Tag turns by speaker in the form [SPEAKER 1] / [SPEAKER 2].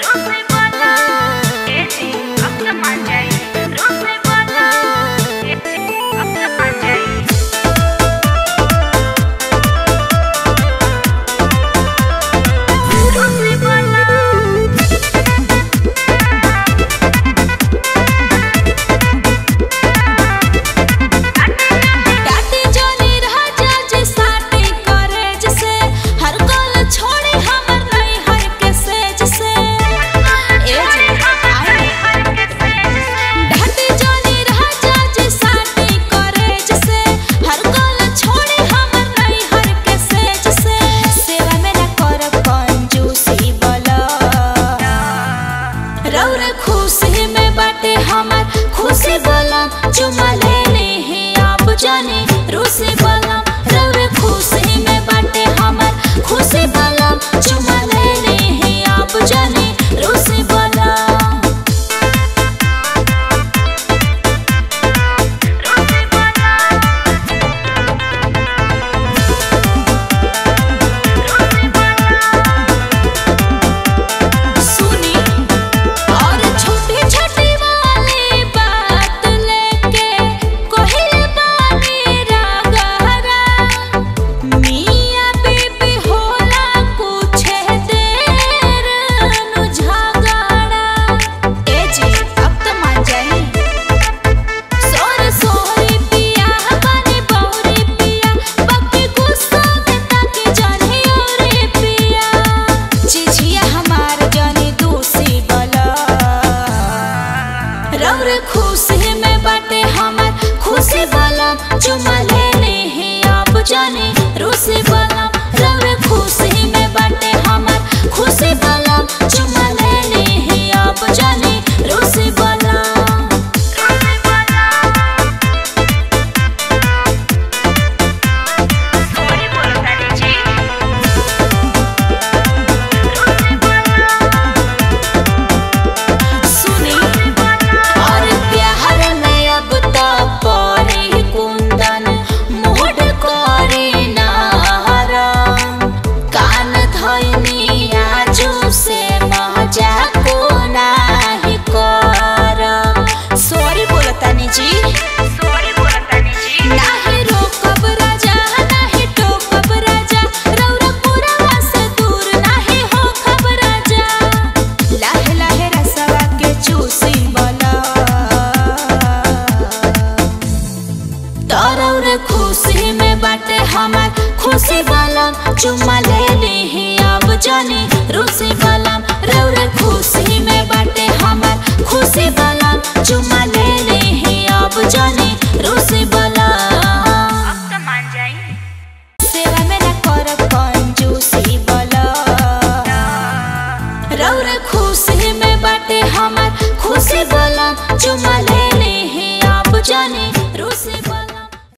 [SPEAKER 1] Don't ready. खुशी वाला चुमा ले ली अब जानी रूसी वाला